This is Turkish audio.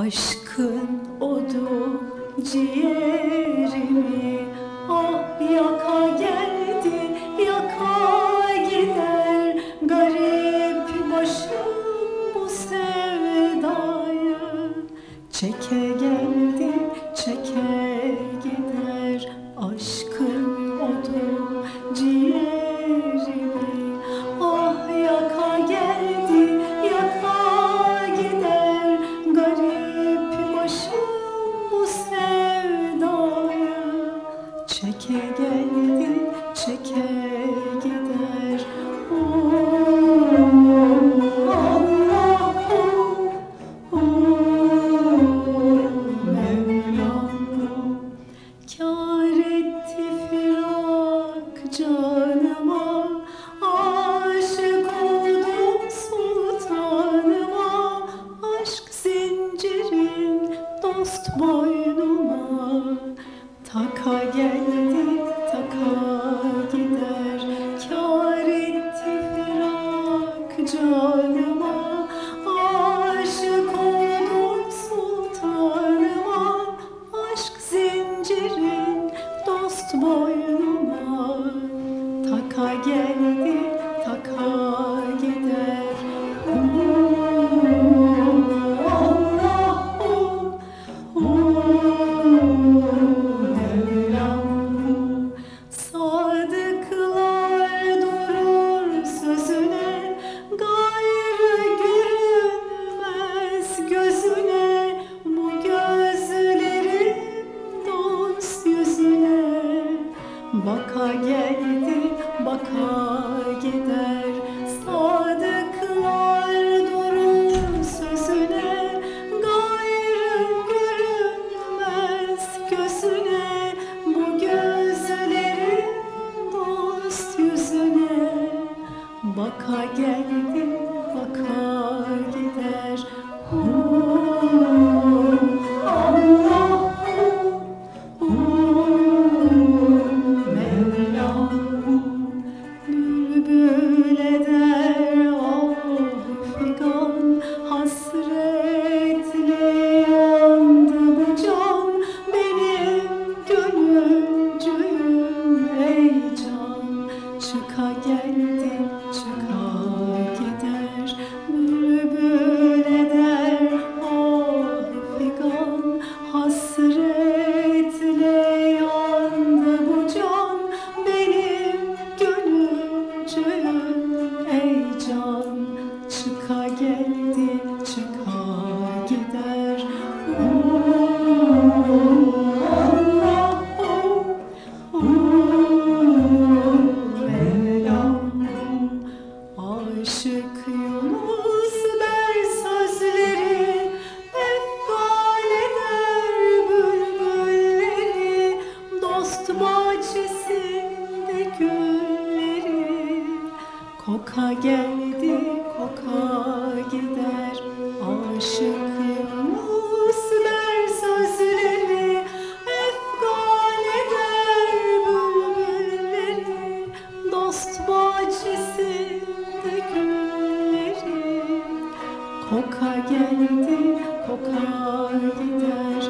Aşkın odu ciğerimi. Ah yaka geldi yaka gider. Garip başım bu sevdayı. Çeke boynuma. Taka geldi taka gel Çıka geldi çıka gider Bülbül eder figan Hasretle yandı bu can. Benim gönülcüğüm ey can Çıka geldi Koka geldi koka gider. Aşık Yunus der sözleri Efkan eder bülbülleri Dost bahçesinde gülleri Koka geldi koka gider